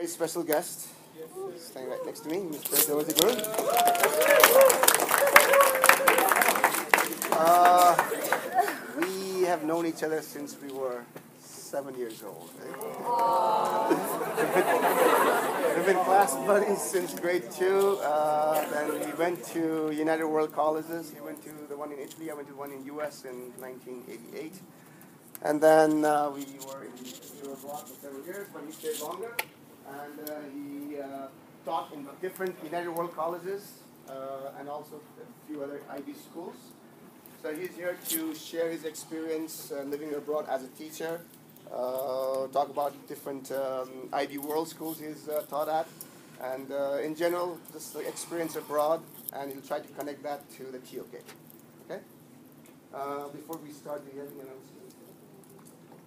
Very special guest, standing right next to me, Mr. Dorje Gurung. Uh, we have known each other since we were seven years old. we've, been, we've been class buddies since grade two. Uh, then we went to United World Colleges. He went to the one in Italy. I went to the one in U.S. in 1988. And then uh, we were in Europe for several years, but he stayed longer and uh, he uh, taught in different United World Colleges uh, and also a few other IB schools. So he's here to share his experience living abroad as a teacher, talk about different um, IB World schools he's taught at, and in general, just the experience abroad, and he'll try to connect that to the TOK. Okay? before we start, do you have?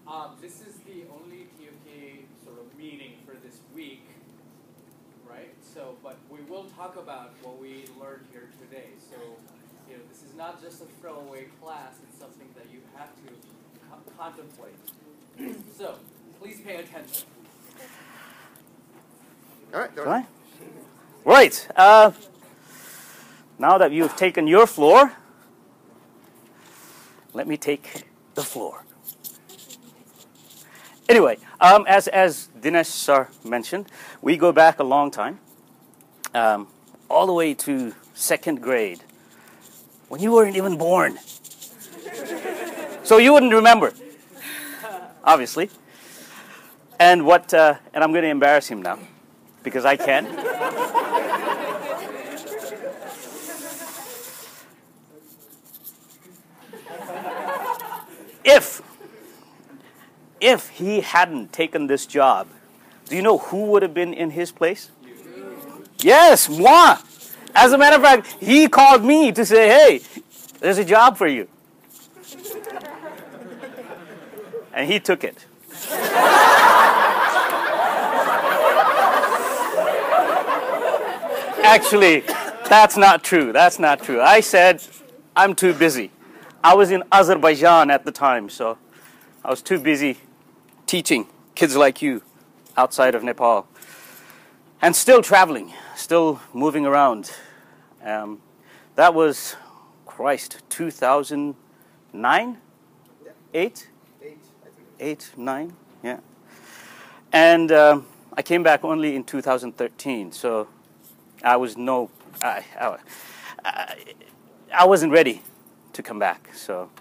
Um, this is the only TOK sort of meeting this week, right? So, but we will talk about what we learned here today. So, you know, this is not just a throwaway class, it's something that you have to co contemplate. so, please pay attention. All right, right. Right. Uh, now that you've taken your floor, let me take the floor. Anyway, um, as, as Dinesh sir mentioned, we go back a long time, um, all the way to second grade, when you weren't even born. so you wouldn't remember, obviously. And what? Uh, and I'm going to embarrass him now, because I can. if if he hadn't taken this job, do you know who would have been in his place? Yes, moi. As a matter of fact, he called me to say, hey, there's a job for you. And he took it. Actually, that's not true. That's not true. I said, I'm too busy. I was in Azerbaijan at the time, so I was too busy teaching kids like you outside of Nepal. And still traveling, still moving around. Um, that was, Christ, 2009? Eight? Eight, nine, yeah. And um, I came back only in 2013, so I was no, I, I, I wasn't ready to come back. So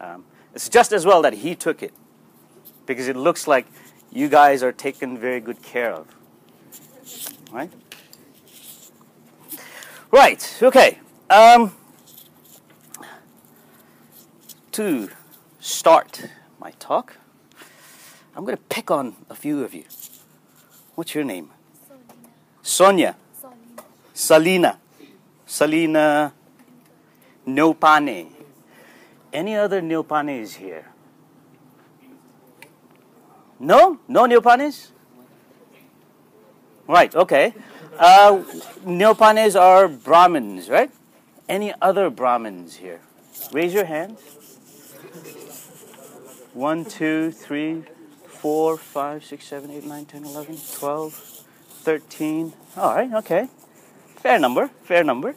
um, it's just as well that he took it because it looks like you guys are taken very good care of. Right? Right, okay. Um, to start my talk, I'm going to pick on a few of you. What's your name? Sonia. Salina. Salina Neupane. Any other Neupanes here? No? No Neupanes? Right, okay. Uh, Neupanes are Brahmins, right? Any other Brahmins here? Raise your hand. One, two, three, four, five, six, seven, eight, nine, ten, eleven, twelve, thirteen. All right, okay. Fair number, fair number.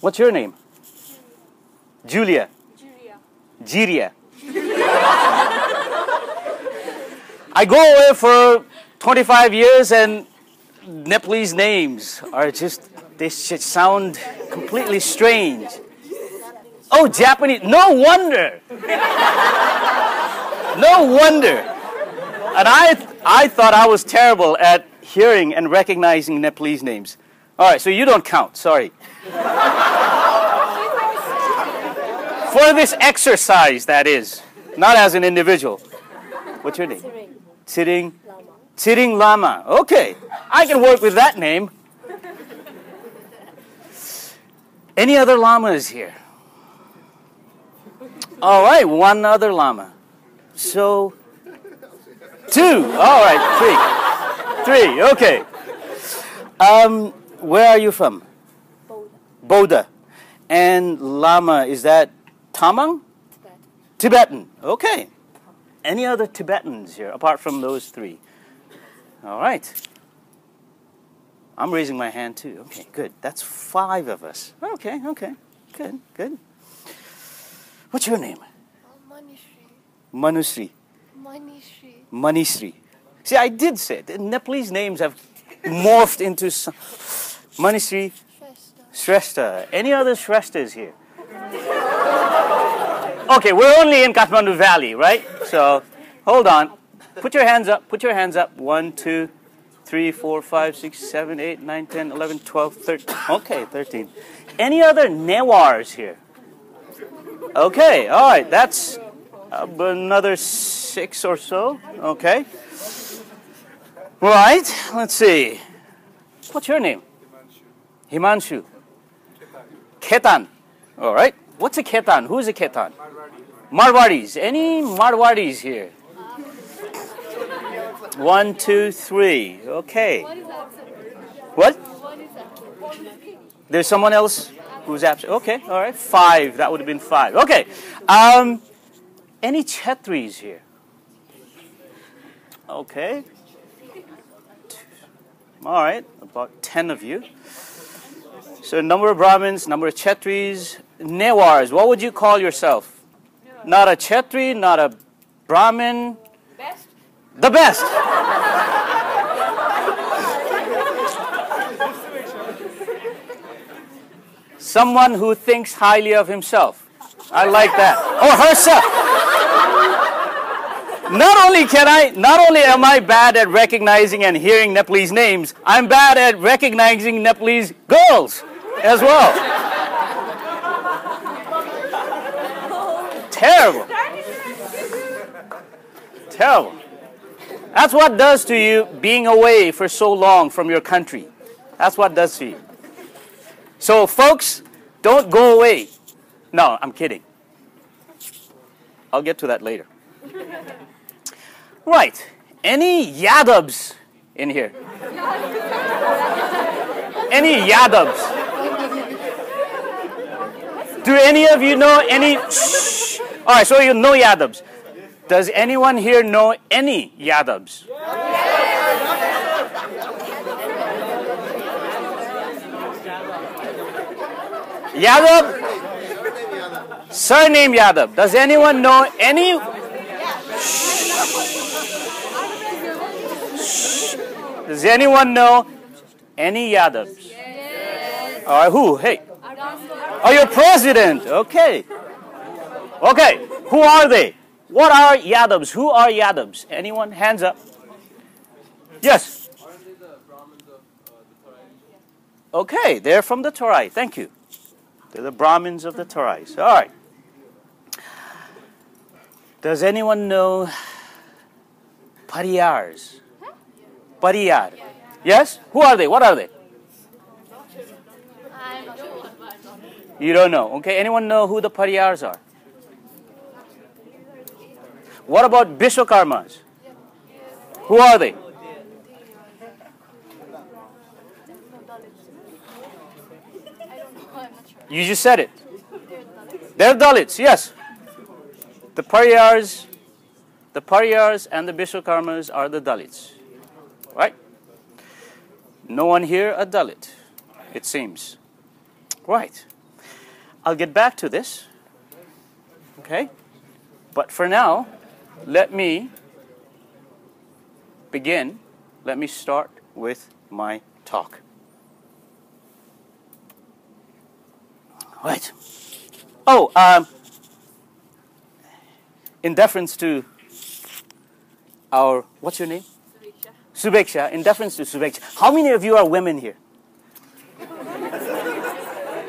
What's your name? Julia. Julia. Jiria. I go away for 25 years and Nepalese names are just, they should sound completely strange. Oh, Japanese. No wonder. no wonder. And I, I thought I was terrible at hearing and recognizing Nepalese names. All right, so you don't count. Sorry. For this exercise, that is, not as an individual. What's your name? Tsiring. Tsiring Lama. Okay, I can work with that name. Any other lamas here? All right, one other lama. So, two. All right, three. Three, okay. Um, where are you from? Boda. Boda. And lama, is that Tamang? Tibetan. Tibetan. Okay. Any other Tibetans here apart from those three? All right. I'm raising my hand too. Okay, good. That's five of us. Okay, okay. Good, good. What's your name? Manishri. Manusri. Manishri. Manisri. See, I did say it. The Nepalese names have morphed into some. Manisri Shwesta. Shrestha. Any other Shresthas here? Okay, we're only in Kathmandu Valley, right? So, hold on. Put your hands up. Put your hands up. One, two, three, four, five, six, seven, eight, nine, ten, eleven, twelve, thirteen. Okay, 13. Any other Newars here? Okay, all right. That's another six or so. Okay. Right, let's see. What's your name? Himanshu. Himanshu. Khetan. All right. What's a Khetan? Who's a Khetan? Marwadis. Any Marwadis here? One, two, three. Okay. What? There's someone else who's absent. Okay. All right. Five. That would have been five. Okay. Um, any Chetris here? Okay. All right. About ten of you. So number of Brahmins, number of Chetris, Newars. What would you call yourself? Not a Chetri, not a Brahmin. Best. The best. Someone who thinks highly of himself. I like that. Oh, or herself. Not only can I, not only am I bad at recognizing and hearing Nepalese names, I'm bad at recognizing Nepalese girls as well. Terrible. Terrible. That's what does to you being away for so long from your country. That's what does to you. So, folks, don't go away. No, I'm kidding. I'll get to that later. Right. Any Yadavs in here? Any Yadavs? Do any of you know any? Shh. All right, so you know Yadavs. Does anyone here know any Yadavs? Yadav? Surname Yadav. Does anyone know any? Does anyone know any Yadavs? All right, who? Hey. Are Oh, your president. Okay. Okay. Who are they? What are Yadavs? Who are Yadavs? Anyone? Hands up. Yes. Okay, they're from the Tarai. Thank you. They're the Brahmins of the Tarais. All right. Does anyone know Pariyars? Pariyar. Yes? Who are they? What are they? You don't know. Okay, anyone know who the Pariyars are? What about Vishwakarmas? Who are they? You just said it. They're Dalits, yes. The Pariyars, the Pariyars and the Vishwakarmas are the Dalits. Right? No one here a Dalit, it seems. Right. I'll get back to this. Okay? But for now, let me begin. Let me start with my talk. Right. Oh, um, in deference to our, what's your name? Subeksha. In deference to Subeksha. How many of you are women here?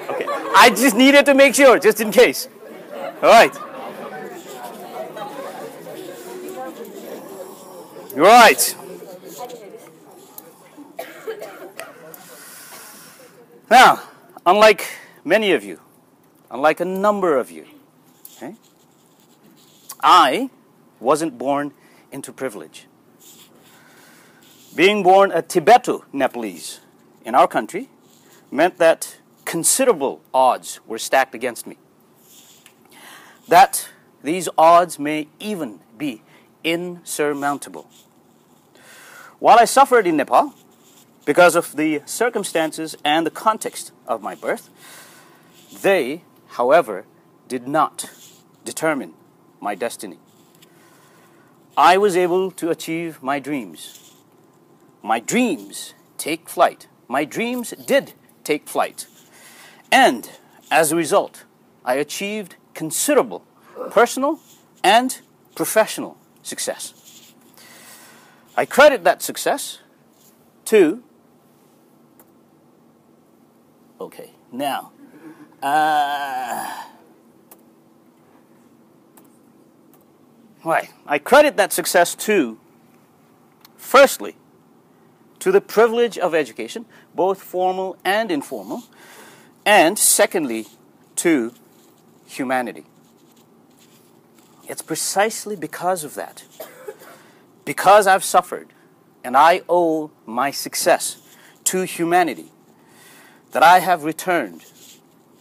Okay. I just needed to make sure, just in case. All right. Right. Now, unlike many of you, unlike a number of you, okay, I wasn't born into privilege. Being born a Tibeto Nepalese in our country meant that considerable odds were stacked against me. That these odds may even be insurmountable. While I suffered in Nepal because of the circumstances and the context of my birth, they, however, did not determine my destiny. I was able to achieve my dreams. My dreams take flight. My dreams did take flight. And as a result, I achieved considerable personal and professional success. I credit that success to. Okay, now. Uh, right, I credit that success to, firstly, to the privilege of education, both formal and informal, and secondly, to humanity. It's precisely because of that, because I've suffered and I owe my success to humanity, that I have returned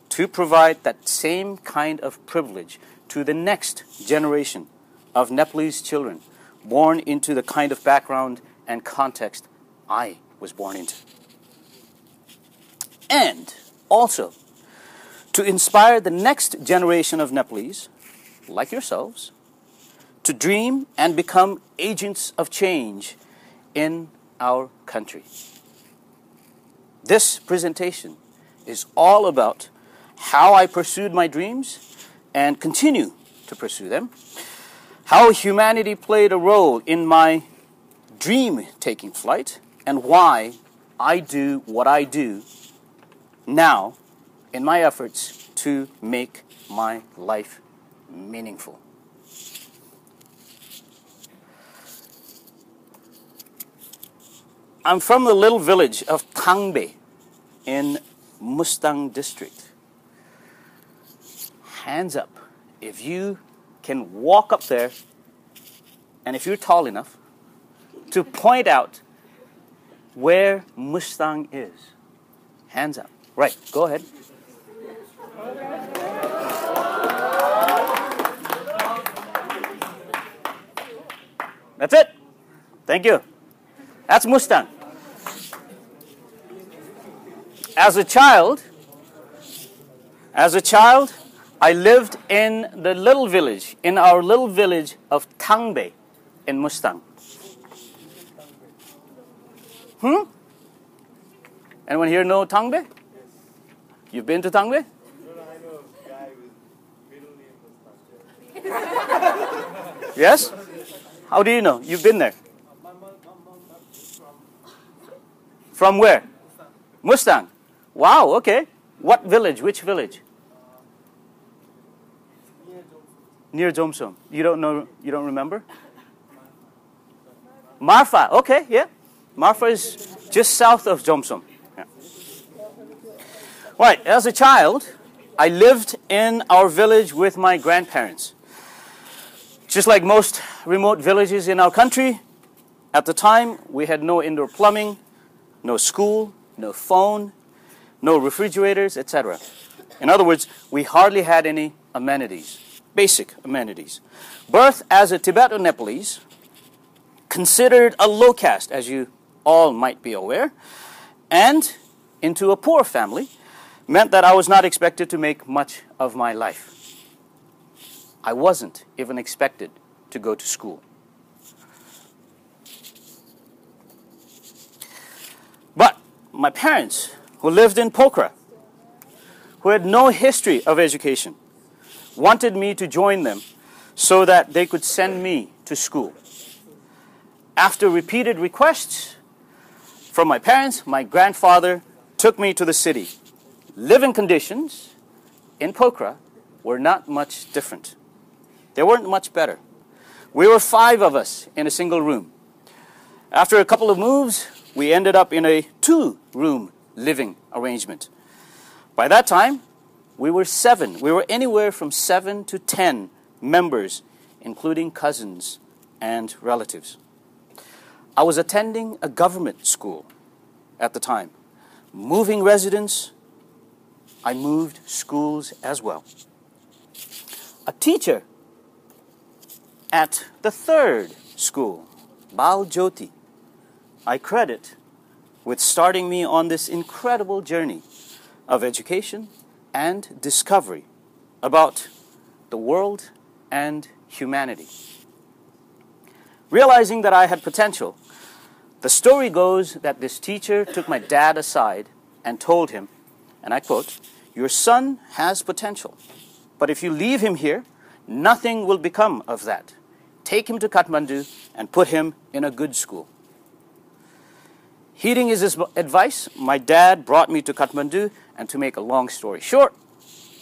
to provide that same kind of privilege to the next generation of Nepalese children born into the kind of background and context I was born into. And also to inspire the next generation of Nepalese, like yourselves, to dream and become agents of change in our country. This presentation is all about how I pursued my dreams and continue to pursue them, how humanity played a role in my dream taking flight, and why I do what I do now in my efforts to make my life meaningful. I'm from the little village of Tangbe in Mustang district. Hands up if you can walk up there and if you're tall enough to point out where Mustang is. Hands up. Right, go ahead. That's it. Thank you. That's Mustang. As a child, as a child, I lived in the little village, in our little village of Tangbe in Mustang. Hmm? Anyone here know Tangbe? You've been to Tangbe? Yes? How do you know? You've been there. From where? Mustang. Wow, okay. What village? Which village? Near Jomsom. You don't know you don't remember? Marfa. Okay, yeah. Marfa is just south of Jomsom. Yeah. Right, as a child, I lived in our village with my grandparents. Just like most remote villages in our country, at the time we had no indoor plumbing, no school, no phone, no refrigerators, etc. In other words, we hardly had any amenities, basic amenities. Birth as a Tibetan Nepalese, considered a low caste, as you all might be aware, and into a poor family, meant that I was not expected to make much of my life. I wasn't even expected to go to school. But my parents, who lived in Pokhara, who had no history of education, wanted me to join them so that they could send me to school. After repeated requests from my parents, my grandfather took me to the city. Living conditions in Pokhara were not much different. They weren't much better. We were five of us in a single room. After a couple of moves, we ended up in a two room living arrangement. By that time, we were seven. We were anywhere from seven to ten members, including cousins and relatives. I was attending a government school at the time. Moving residence, I moved schools as well. A teacher at the third school, Bal Jyoti, I credit with starting me on this incredible journey of education and discovery about the world and humanity. Realizing that I had potential, the story goes that this teacher took my dad aside and told him, and I quote, Your son has potential, but if you leave him here, nothing will become of that. Take him to Kathmandu and put him in a good school. Heeding his advice, my dad brought me to Kathmandu, and to make a long story short,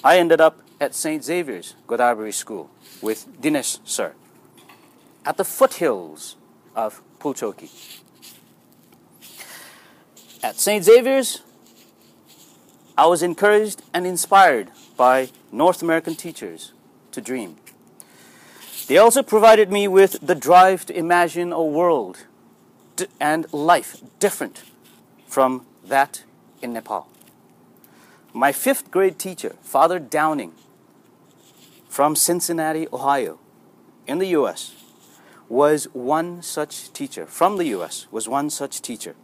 I ended up at St. Xavier's Godavari School with Dinesh sir at the foothills of Pulchoki. At St. Xavier's, I was encouraged and inspired by North American teachers to dream. They also provided me with the drive to imagine a world and life different from that in Nepal. My fifth grade teacher, Father Downing, from Cincinnati, Ohio, in the U.S., was one such teacher. From the U.S., was one such teacher.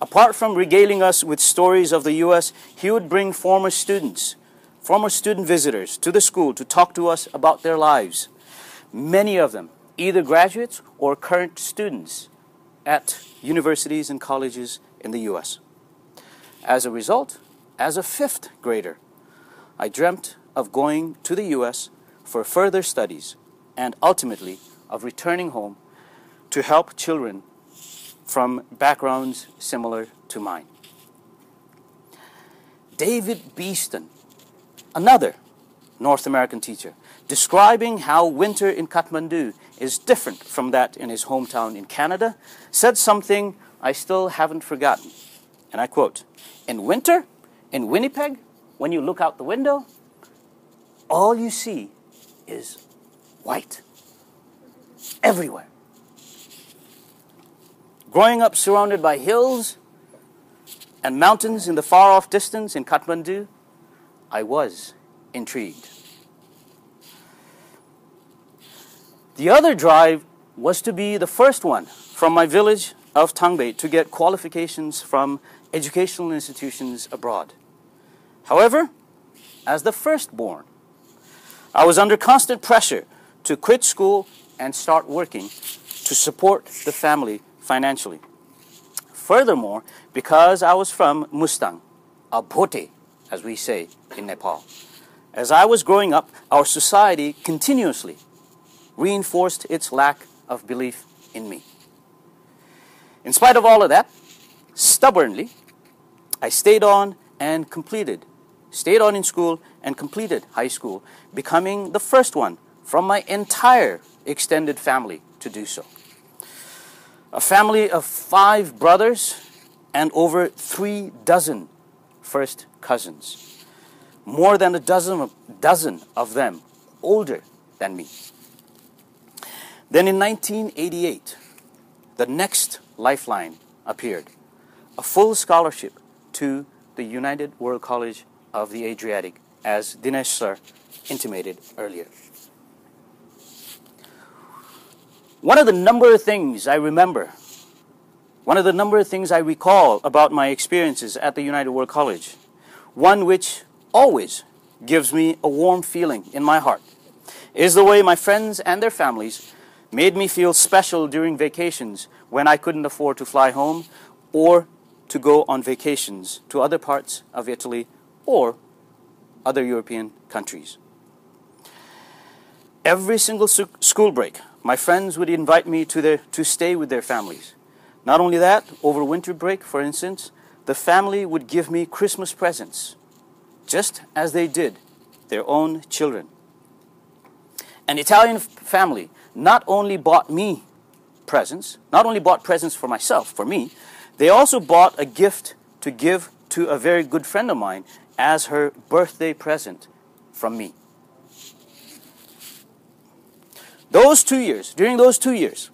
Apart from regaling us with stories of the U.S., he would bring former students, former student visitors to the school to talk to us about their lives. Many of them, either graduates or current students at universities and colleges in the U.S. As a result, as a fifth grader, I dreamt of going to the U.S. for further studies and ultimately of returning home to help children from backgrounds similar to mine. David Beeston, another North American teacher, describing how winter in Kathmandu is different from that in his hometown in Canada, said something I still haven't forgotten. And I quote In winter, in Winnipeg, when you look out the window, all you see is white everywhere. Growing up surrounded by hills and mountains in the far off distance in Kathmandu, I was intrigued. The other drive was to be the first one from my village of Tangbe to get qualifications from educational institutions abroad. However, as the firstborn, I was under constant pressure to quit school and start working to support the family financially. Furthermore, because I was from Mustang, a Bhote, as we say in Nepal, as I was growing up, our society continuously reinforced its lack of belief in me. In spite of all of that, stubbornly, I stayed on and completed, stayed on in school and completed high school, becoming the first one from my entire extended family to do so. A family of five brothers and over three dozen first cousins. More than a dozen of, dozen of them older than me. Then in 1988, the next lifeline appeared a full scholarship to the United World College of the Adriatic, as Dinesh sir intimated earlier. One of the number of things I remember, one of the number of things I recall about my experiences at the United World College, one which always gives me a warm feeling in my heart, is the way my friends and their families made me feel special during vacations when I couldn't afford to fly home or to go on vacations to other parts of Italy or other European countries. Every single school break, my friends would invite me to, their, to stay with their families. Not only that, over winter break, for instance, the family would give me Christmas presents, just as they did their own children. An Italian family not only bought me presents, not only bought presents for myself, for me, they also bought a gift to give to a very good friend of mine as her birthday present from me. Those two years, during those two years,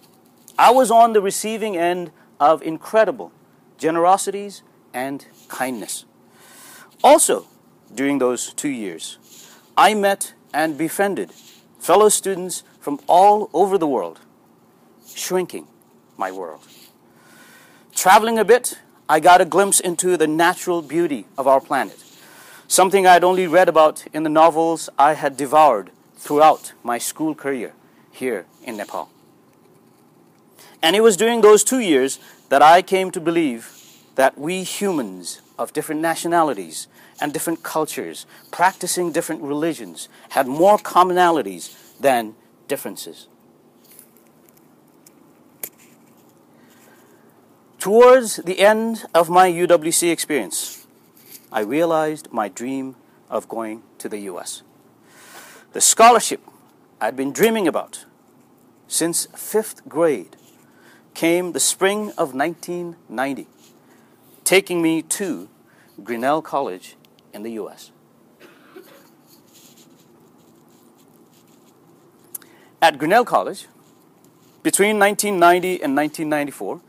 I was on the receiving end of incredible generosities and kindness. Also, during those two years, I met and befriended fellow students from all over the world, shrinking my world. Traveling a bit, I got a glimpse into the natural beauty of our planet, something I'd only read about in the novels I had devoured throughout my school career here in Nepal. And it was during those two years that I came to believe that we humans of different nationalities and different cultures, practicing different religions, had more commonalities than differences. Towards the end of my UWC experience, I realized my dream of going to the US. The scholarship I'd been dreaming about since fifth grade came the spring of 1990, taking me to Grinnell College in the US. At Grinnell College, between 1990 and 1994,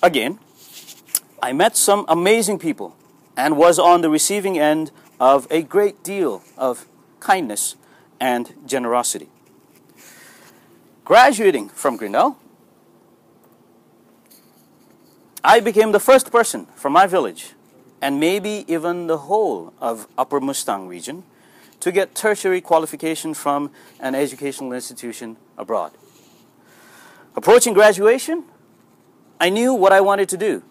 again, I met some amazing people and was on the receiving end of a great deal of kindness and generosity. Graduating from Grinnell, I became the first person from my village and maybe even the whole of Upper Mustang region to get tertiary qualification from an educational institution abroad. Approaching graduation, I knew what I wanted to do,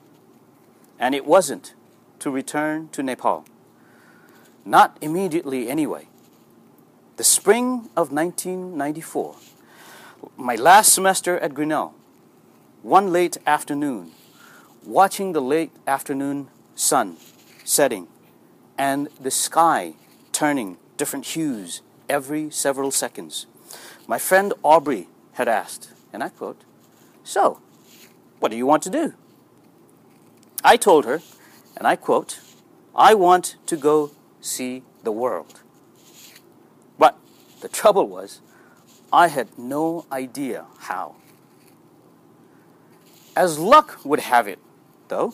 and it wasn't to return to Nepal. Not immediately, anyway. The spring of 1994, my last semester at Grinnell, one late afternoon, watching the late afternoon sun setting and the sky turning different hues every several seconds, my friend Aubrey had asked, and I quote, So, what do you want to do? I told her, and I quote, I want to go see the world. But the trouble was, I had no idea how. As luck would have it, though,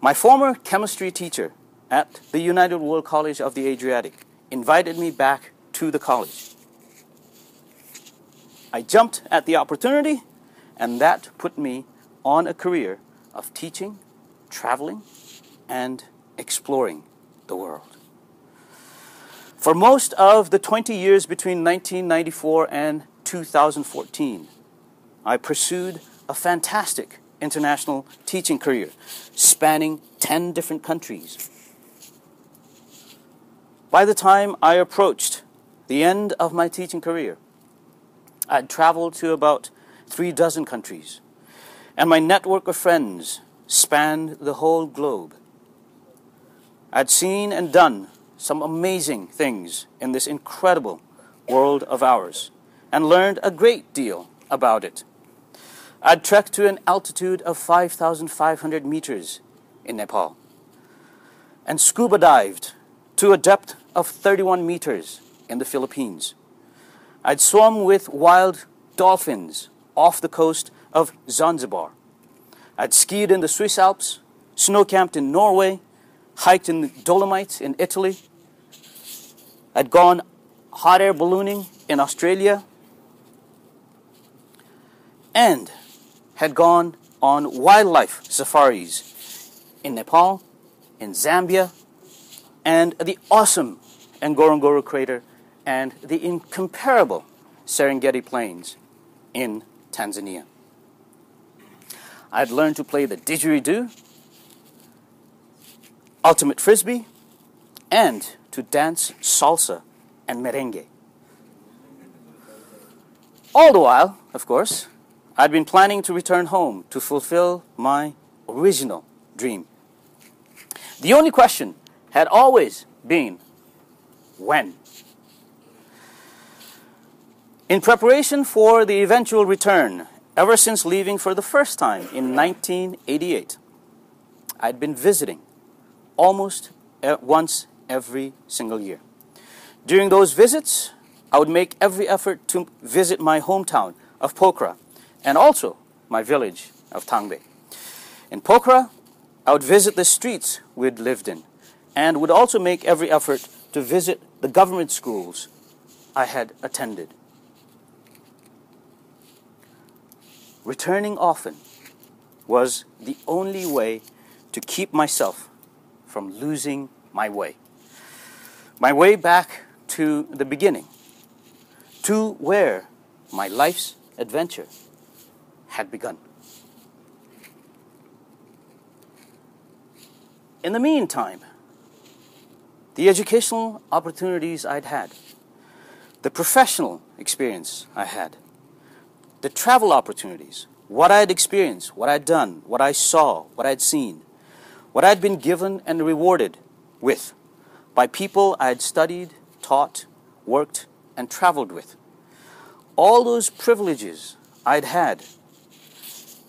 my former chemistry teacher at the United World College of the Adriatic invited me back to the college. I jumped at the opportunity, and that put me on a career of teaching, traveling, and exploring the world. For most of the 20 years between 1994 and 2014, I pursued a fantastic international teaching career spanning 10 different countries. By the time I approached the end of my teaching career, I'd traveled to about three dozen countries, and my network of friends spanned the whole globe. I'd seen and done some amazing things in this incredible world of ours and learned a great deal about it. I'd trekked to an altitude of 5,500 meters in Nepal and scuba dived to a depth of 31 meters in the Philippines. I'd swum with wild dolphins off the coast of Zanzibar. I'd skied in the Swiss Alps, snow camped in Norway, hiked in the Dolomites in Italy. I'd gone hot air ballooning in Australia and had gone on wildlife safaris in Nepal, in Zambia, and the awesome Ngorongoro crater and the incomparable Serengeti Plains in Tanzania. I'd learned to play the didgeridoo, ultimate frisbee, and to dance salsa and merengue. All the while, of course, I'd been planning to return home to fulfill my original dream. The only question had always been when. In preparation for the eventual return, ever since leaving for the first time in 1988, I'd been visiting almost once every single year. During those visits, I would make every effort to visit my hometown of Pokhara and also my village of Tangbe. In Pokhara, I would visit the streets we'd lived in and would also make every effort to visit the government schools I had attended. returning often was the only way to keep myself from losing my way. My way back to the beginning, to where my life's adventure had begun. In the meantime, the educational opportunities I'd had, the professional experience I had, the travel opportunities, what I'd experienced, what I'd done, what I saw, what I'd seen, what I'd been given and rewarded with by people I'd studied, taught, worked, and traveled with. All those privileges I'd had,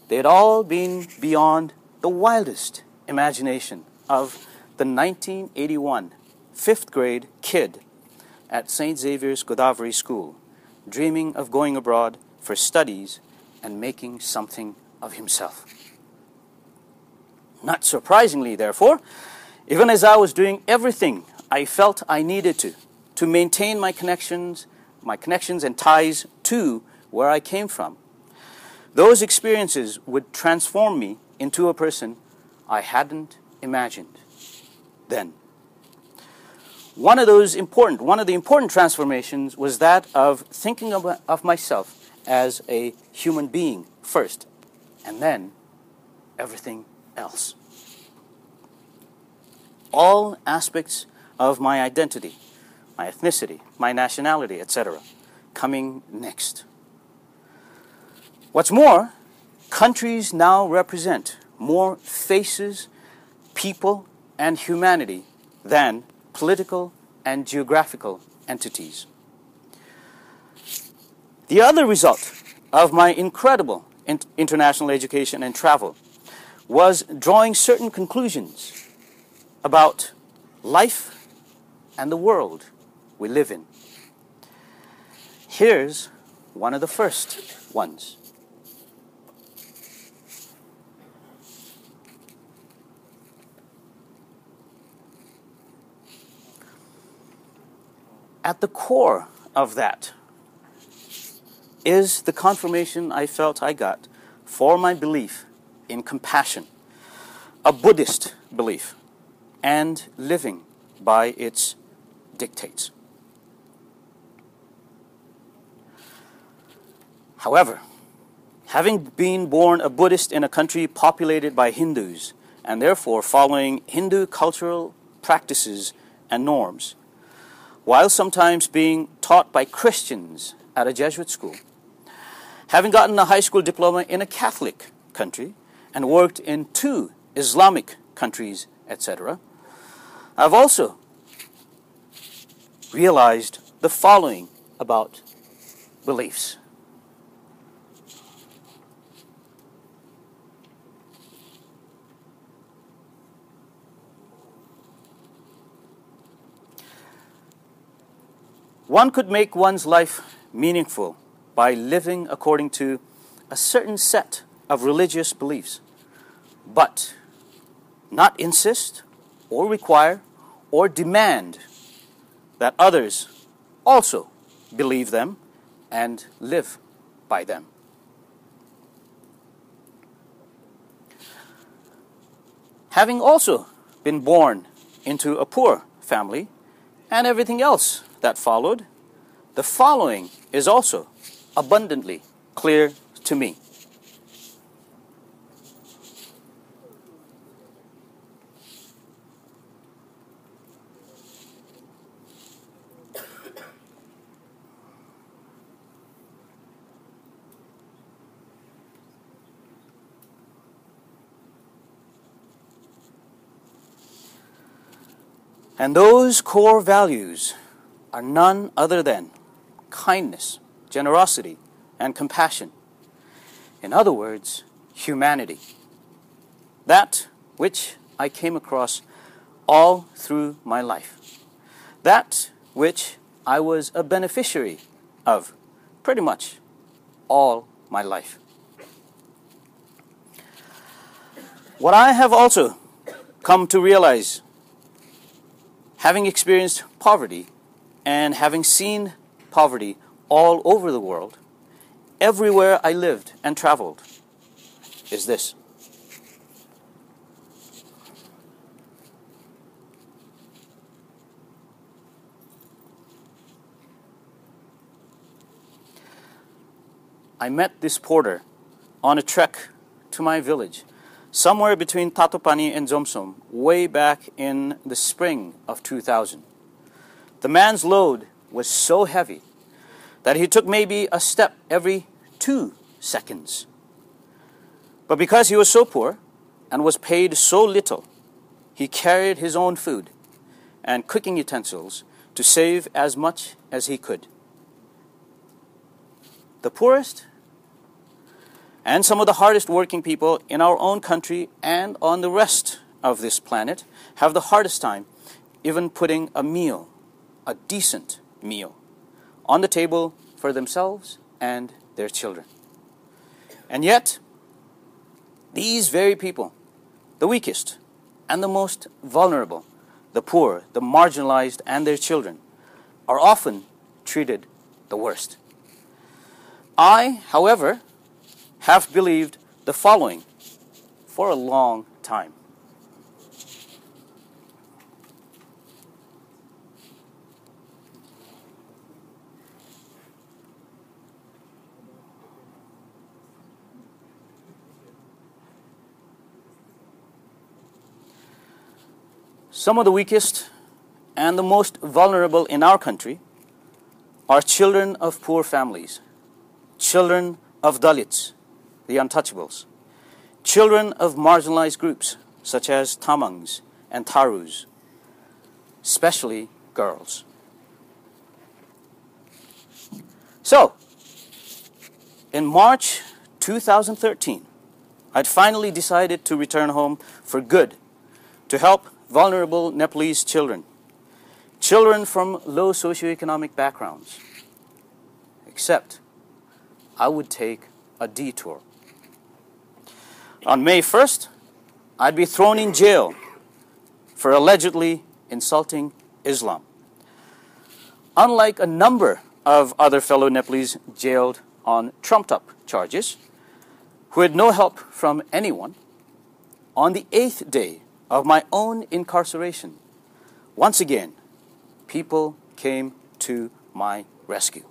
they'd all been beyond the wildest imagination of the 1981 fifth grade kid at St. Xavier's Godavari School, dreaming of going abroad for studies and making something of himself. Not surprisingly, therefore, even as I was doing everything I felt I needed to to maintain my connections, my connections and ties to where I came from, those experiences would transform me into a person I hadn't imagined then. One of those important, one of the important transformations was that of thinking of, of myself as a human being first, and then everything else. All aspects of my identity, my ethnicity, my nationality, etc., coming next. What's more, countries now represent more faces, people, and humanity than political and geographical entities. The other result of my incredible in- international education and travel was drawing certain conclusions about life and the world we live in. Here's one of the first ones. At the core of that is the confirmation I felt I got for my belief in compassion, a Buddhist belief, and living by its dictates. However, having been born a Buddhist in a country populated by Hindus and therefore following Hindu cultural practices and norms, while sometimes being taught by Christians at a Jesuit school, having gotten a high school diploma in a Catholic country and worked in two Islamic countries, etc., I've also realized the following about beliefs. One could make one's life meaningful by living according to a certain set of religious beliefs, but not insist or require or demand that others also believe them and live by them. Having also been born into a poor family and everything else that followed, the following is also abundantly clear to me. And those core values are none other than kindness, generosity, and compassion. In other words, humanity. That which I came across all through my life. That which I was a beneficiary of pretty much all my life. What I have also come to realize having experienced poverty and having seen poverty all over the world everywhere I lived and traveled is this. I met this porter on a trek to my village, somewhere between Tatopani and Jomsom, way back in the spring of 2000. The man's load was so heavy that he took maybe a step every two seconds. But because he was so poor and was paid so little, he carried his own food and cooking utensils to save as much as he could. The poorest and some of the hardest working people in our own country and on the rest of this planet have the hardest time even putting a meal, a decent meal, on the table for themselves and their children. And yet, these very people, the weakest and the most vulnerable, the poor, the marginalized, and their children, are often treated the worst. I, however, have believed the following for a long time. Some of the weakest and the most vulnerable in our country are children of poor families, children of Dalits, the untouchables, children of marginalized groups such as Tamangs and Tharus, especially girls. So, in March 2013, I'd finally decided to return home for good to help vulnerable Nepalese children, children from low socioeconomic backgrounds. Except I would take a detour. On May 1st, I'd be thrown in jail for allegedly insulting Islam. Unlike a number of other fellow Nepalese jailed on trumped up charges, who had no help from anyone, on the eighth day of my own incarceration, once again, people came to my rescue.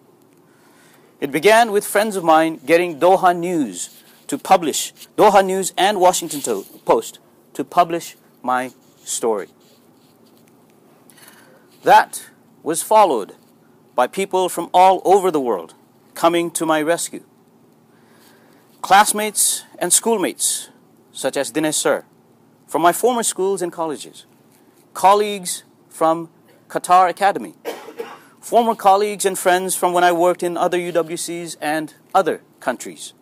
It began with friends of mine getting Doha News to publish, Doha News and Washington Post to publish my story. That was followed by people from all over the world coming to my rescue. Classmates and schoolmates, such as Dinesh Sir, from my former schools and colleges, colleagues from Qatar Academy, former colleagues and friends from when I worked in other UWCs and other countries,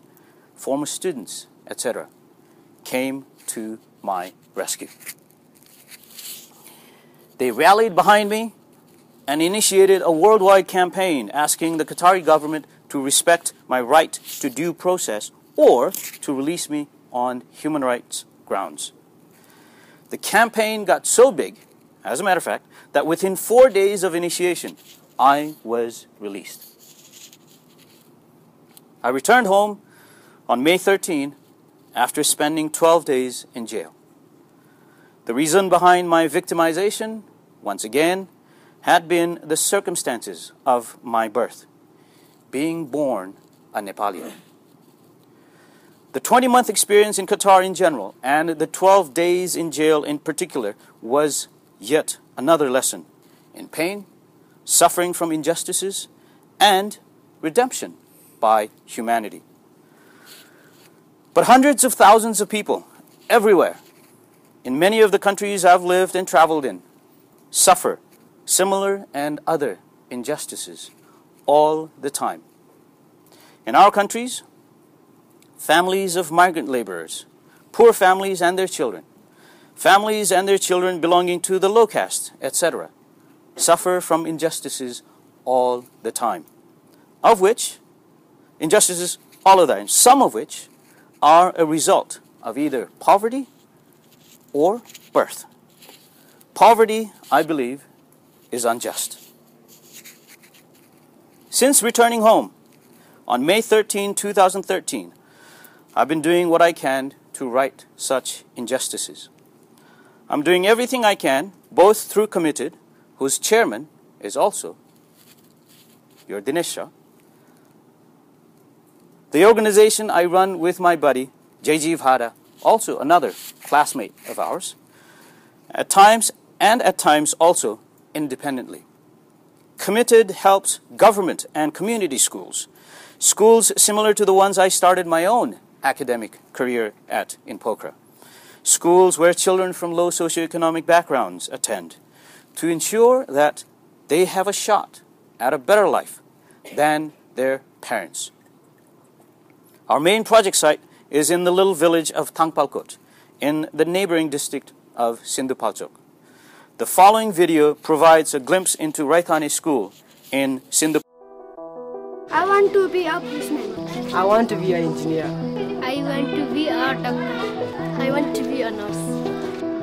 former students, etc., came to my rescue. They rallied behind me and initiated a worldwide campaign asking the Qatari government to respect my right to due process or to release me on human rights grounds. The campaign got so big, as a matter of fact, that within four days of initiation, I was released. I returned home on May 13 after spending 12 days in jail. The reason behind my victimization, once again, had been the circumstances of my birth, being born a Nepali. The 20 month experience in Qatar in general and the 12 days in jail in particular was yet another lesson in pain, suffering from injustices, and redemption by humanity. But hundreds of thousands of people everywhere, in many of the countries I've lived and traveled in, suffer similar and other injustices all the time. In our countries, families of migrant laborers, poor families and their children, families and their children belonging to the low caste, etc., suffer from injustices all the time, of which, injustices all of that, some of which are a result of either poverty or birth. Poverty, I believe, is unjust. Since returning home, on May 13, 2013, I've been doing what I can to right such injustices. I'm doing everything I can, both through Committed, whose chairman is also your Dinesh Shah, the organization I run with my buddy, Jaijeev Hada, also another classmate of ours, at times and at times also independently. Committed helps government and community schools, schools similar to the ones I started my own academic career at in Pokhara, schools where children from low socioeconomic backgrounds attend, to ensure that they have a shot at a better life than their parents. Our main project site is in the little village of Thangpalkot in the neighboring district of Sindhupalchok. The following video provides a glimpse into Raithani School in Sindhu. I want to be a policeman. I want to be an engineer. I want to be a doctor. I want to be a nurse.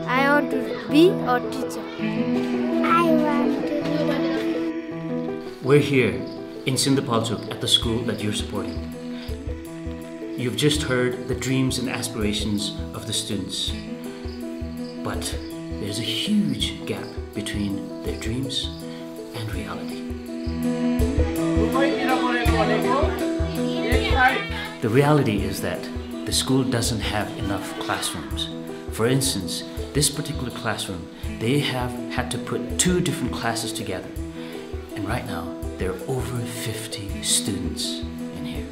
I want to be a teacher. I want to be a We're here in Sindhupalchok at the school that you're supporting. You've just heard the dreams and aspirations of the students. But there's a huge gap between their dreams and reality. The reality is that the school doesn't have enough classrooms. For instance, this particular classroom, they have had to put two different classes together. And right now, there are over 50 students in here.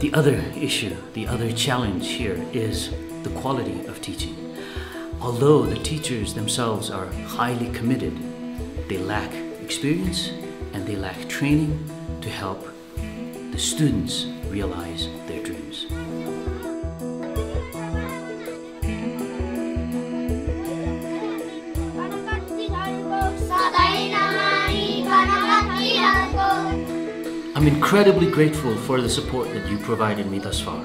The other issue, the other challenge here is the quality of teaching. Although the teachers themselves are highly committed, they lack experience and they lack training to help the students realize their dreams. I'm incredibly grateful for the support that you provided me thus far.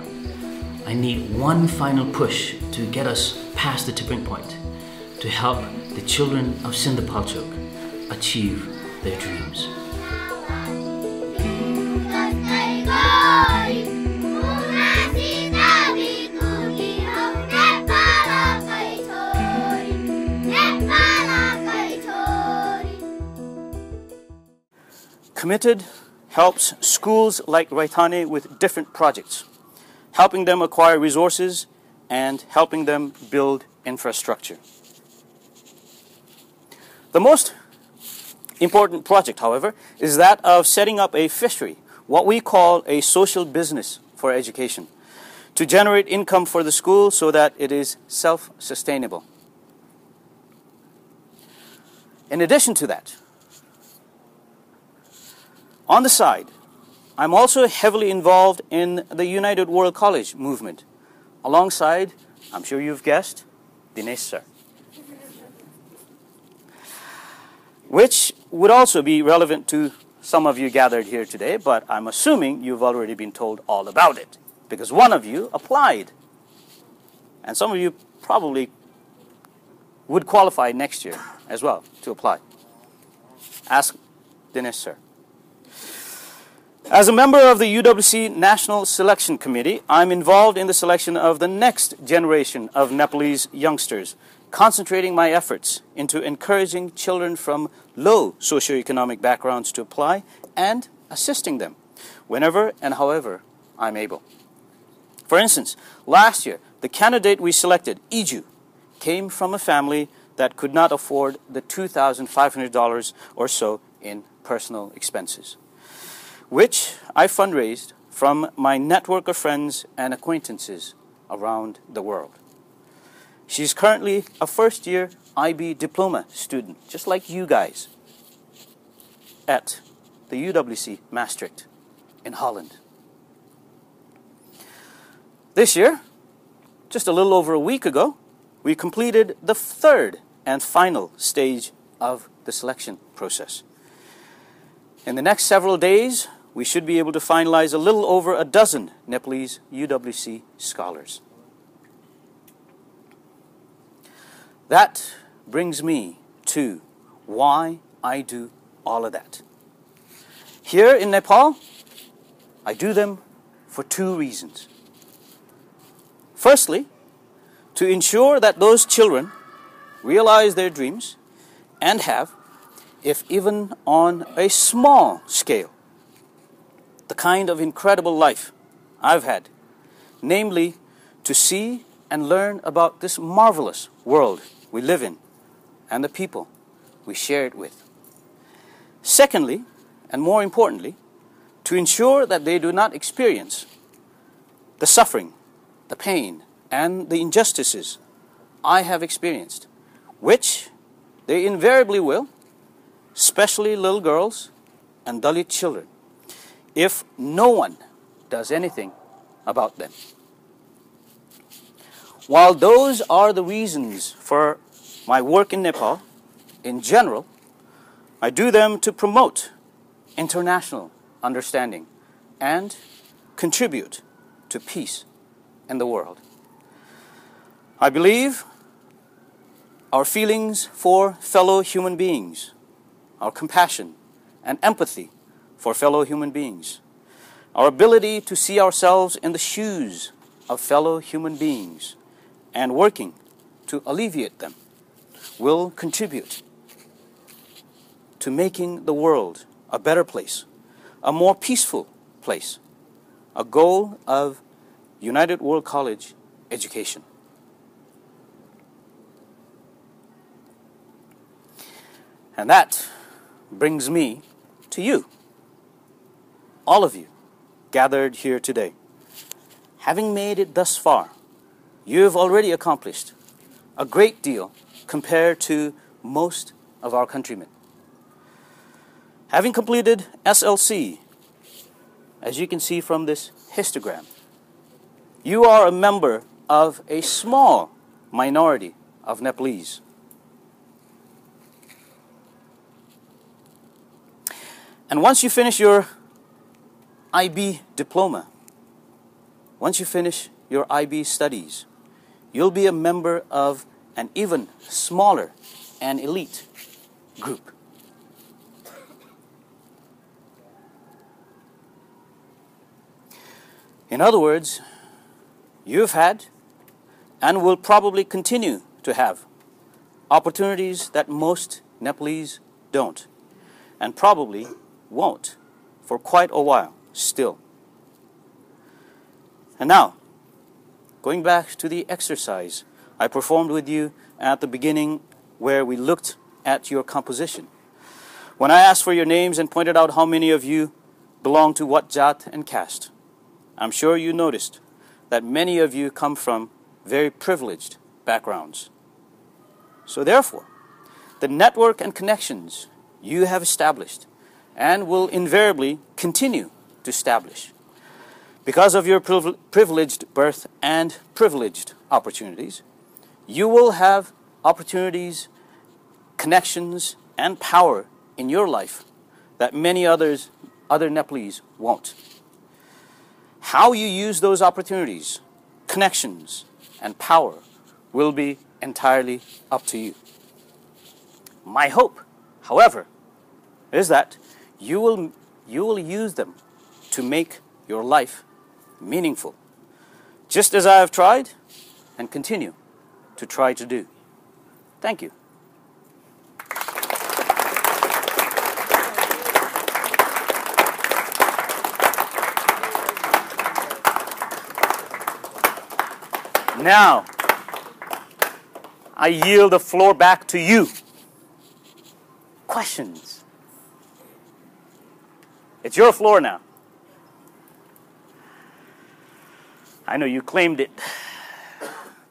I need one final push to get us past the tipping point, to help the children of Sindhupalchok achieve their dreams. Committed helps schools like Raithani with different projects, helping them acquire resources and helping them build infrastructure. The most important project, however, is that of setting up a fishery, what we call a social business for education, to generate income for the school so that it is self sustainable. In addition to that, on the side, I'm also heavily involved in the United World College movement, alongside, I'm sure you've guessed, Dinesh sir. Which would also be relevant to some of you gathered here today, but I'm assuming you've already been told all about it, because one of you applied. And some of you probably would qualify next year as well to apply. Ask Dinesh sir. As a member of the UWC National Selection Committee, I'm involved in the selection of the next generation of Nepalese youngsters, concentrating my efforts into encouraging children from low socioeconomic backgrounds to apply and assisting them whenever and however I'm able. For instance, last year, the candidate we selected, Iju, came from a family that could not afford the $2,500 or so in personal expenses which I fundraised from my network of friends and acquaintances around the world. She's currently a first year IB diploma student, just like you guys, at the UWC Maastricht in Holland. This year, just a little over a week ago, we completed the third and final stage of the selection process. In the next several days, we should be able to finalize a little over a dozen Nepalese UWC scholars. That brings me to why I do all of that. Here in Nepal, I do them for two reasons. Firstly, to ensure that those children realize their dreams and have, if even on a small scale, the kind of incredible life I've had, namely to see and learn about this marvelous world we live in and the people we share it with. Secondly, and more importantly, to ensure that they do not experience the suffering, the pain, and the injustices I have experienced, which they invariably will, especially little girls and Dalit children, if no one does anything about them. While those are the reasons for my work in Nepal, in general, I do them to promote international understanding and contribute to peace in the world. I believe our feelings for fellow human beings, our compassion and empathy for fellow human beings, our ability to see ourselves in the shoes of fellow human beings and working to alleviate them will contribute to making the world a better place, a more peaceful place, a goal of United World College education. And that brings me to you, all of you gathered here today. Having made it thus far, you have already accomplished a great deal compared to most of our countrymen. Having completed SLC, as you can see from this histogram, you are a member of a small minority of Nepalese. And once you finish your IB diploma, once you finish your IB studies, you'll be a member of an even smaller and elite group. In other words, you've had and will probably continue to have opportunities that most Nepalese don't, and probably won't for quite a while still. And now, going back to the exercise I performed with you at the beginning where we looked at your composition. When I asked for your names and pointed out how many of you belong to what jat and caste, I'm sure you noticed that many of you come from very privileged backgrounds. So, therefore, the network and connections you have established and will invariably continue to establish because of your privileged birth and privileged opportunities, you will have opportunities, connections, and power in your life that many others, other Nepalese won't. How you use those opportunities, connections, and power will be entirely up to you. My hope, however, is that you will, you will use them to make your life meaningful, just as I have tried and continue to try to do. Thank you. Now, I yield the floor back to you. Questions? It's your floor now. I know you claimed it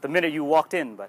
the minute you walked in, but